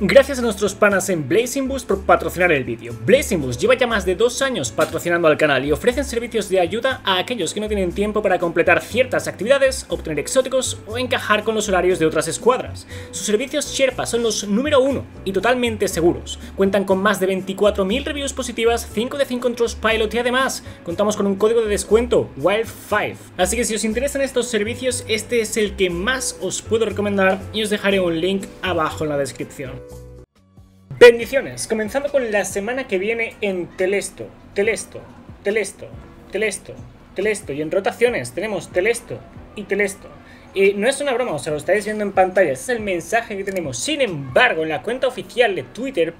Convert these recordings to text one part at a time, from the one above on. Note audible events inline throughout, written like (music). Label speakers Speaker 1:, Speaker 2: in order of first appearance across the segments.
Speaker 1: Gracias a nuestros panas en Blazing Boost por patrocinar el vídeo. Blazing Boost lleva ya más de dos años patrocinando al canal y ofrecen servicios de ayuda a aquellos que no tienen tiempo para completar ciertas actividades, obtener exóticos o encajar con los horarios de otras escuadras. Sus servicios Sherpa son los número uno y totalmente seguros. Cuentan con más de 24.000 reviews positivas, 5 de 5 en Trustpilot y además contamos con un código de descuento, WILD5. Así que si os interesan estos servicios, este es el que más os puedo recomendar y os dejaré un link abajo en la descripción. Bendiciones, comenzando con la semana que viene en Telesto, Telesto, Telesto, Telesto, Telesto y en rotaciones tenemos Telesto y Telesto. Y no es una broma, o sea, lo estáis viendo en pantalla, ese es el mensaje que tenemos. Sin embargo, en la cuenta oficial de Twitter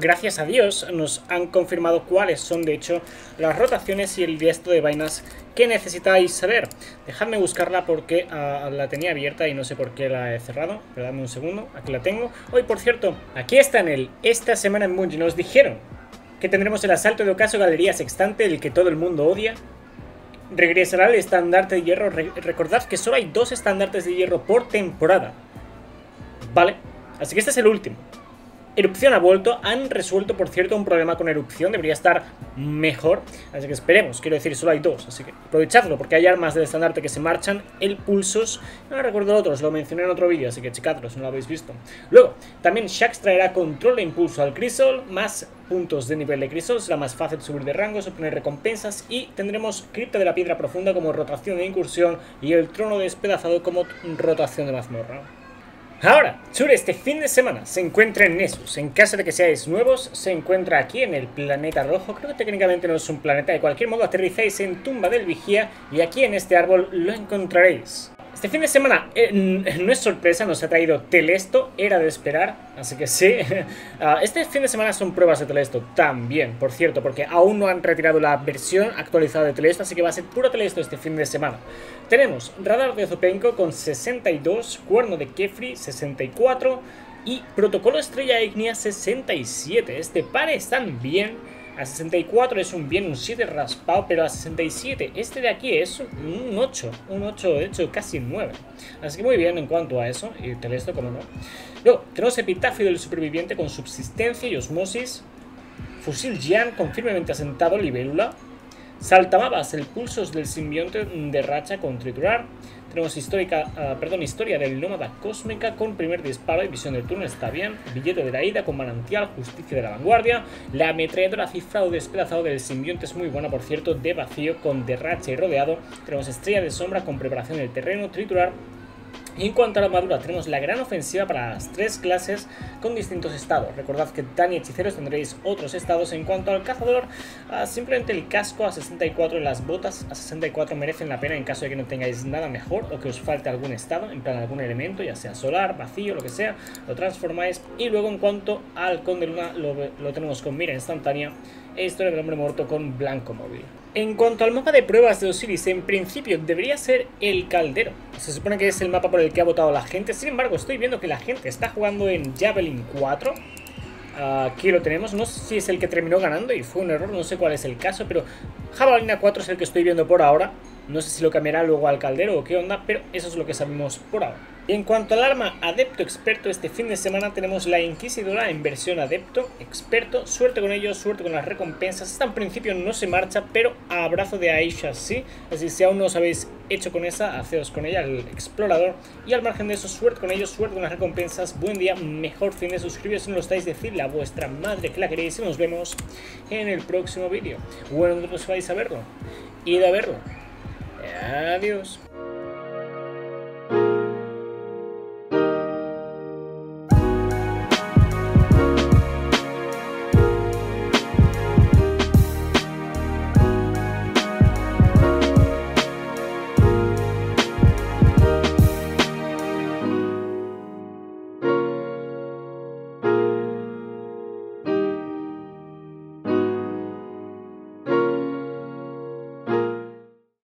Speaker 1: gracias a Dios, nos han confirmado cuáles son, de hecho, las rotaciones y el resto de vainas que necesitáis saber. Dejadme buscarla porque ah, la tenía abierta y no sé por qué la he cerrado. Pero dame un segundo, aquí la tengo. Hoy, por cierto, aquí está en el Esta semana en Bungie nos dijeron que tendremos el asalto de ocaso Galería Sextante, el que todo el mundo odia. Regresará el estandarte de hierro. recordad que solo hay dos estandartes de hierro por temporada. Vale, así que este es el último. Erupción ha vuelto, han resuelto por cierto un problema con erupción, debería estar mejor, así que esperemos, quiero decir, solo hay dos, así que aprovechadlo porque hay armas del estandarte que se marchan, el pulsos, no recuerdo otros, lo mencioné en otro vídeo, así que checadlo no lo habéis visto. Luego, también Shax traerá control de impulso al Crisol, más puntos de nivel de Crisol, será más fácil subir de rangos, obtener recompensas y tendremos Cripta de la Piedra Profunda como rotación de incursión y el Trono Despedazado como rotación de mazmorra. Ahora, Shure este fin de semana se encuentra en Nessus. En caso de que seáis nuevos, se encuentra aquí en el planeta rojo. Creo que técnicamente no es un planeta. De cualquier modo, aterrizáis en Tumba del Vigía y aquí en este árbol lo encontraréis. Este fin de semana, (laughs) no es sorpresa, nos ha traído Telesto, era de esperar, así que sí. (laughs) Ah, este fin de semana son pruebas de Telesto también, por cierto, porque aún no han retirado la versión actualizada de Telesto, así que va a ser puro Telesto este fin de semana. Tenemos radar de Zopenko con 62, cuerno de Kefri 64 y protocolo estrella Ignia 67. Este par están bien a 64 es un bien, un 7 raspado, pero a 67 este de aquí es un 8, un 8, de hecho casi 9. Así que muy bien en cuanto a eso, y esto como no. Luego, tenemos Epitafio del Superviviente con subsistencia y osmosis. Fusil Jan con firmemente asentado libélula. Saltamabas el pulsos del simbionte de racha con triturar. Tenemos histórica, ah, perdón, historia del nómada cósmica con primer disparo y visión del turno, está bien. Billete de la ida con manantial, justicia de la vanguardia. La ametralladora cifrado despedazado del simbionte es muy buena, por cierto, de vacío con derracha y rodeado. Tenemos estrella de sombra con preparación del terreno, triturar, en cuanto a la armadura, tenemos la gran ofensiva para las tres clases con distintos estados. Recordad que tan y hechiceros tendréis otros estados. En cuanto al cazador, ah, simplemente el casco a 64 y las botas a 64 merecen la pena en caso de que no tengáis nada mejor o que os falte algún estado, en plan algún elemento, ya sea solar, vacío, lo que sea, lo transformáis. Y luego en cuanto al conde luna, lo, lo tenemos con mira instantánea e historia del hombre muerto con blanco móvil. En cuanto al mapa de pruebas de Osiris, en principio debería ser el caldero. Se supone que es el mapa por el que ha votado la gente. Sin embargo, estoy viendo que la gente está jugando en Javelin 4. Aquí lo tenemos. No sé si es el que terminó ganando y fue un error. No sé cuál es el caso, pero Javelin 4 es el que estoy viendo por ahora. No sé si lo cambiará luego al caldero o qué onda, pero eso es lo que sabemos por ahora. Y en cuanto al arma Adepto Experto, este fin de semana tenemos la Inquisidora en versión Adepto Experto. Suerte con ellos, suerte con las recompensas. Esta en principio no se marcha, pero a abrazo de Aisha sí. Así si aún no os habéis hecho con esa, haceos con ella, el Explorador. Y al margen de eso, suerte con ellos, suerte con las recompensas. Buen día, mejor fin de suscribiros si no lo estáis, decirle a vuestra madre que la queréis. Y nos vemos en el próximo vídeo. Bueno, vosotros vais a verlo. Id a verlo. Adiós.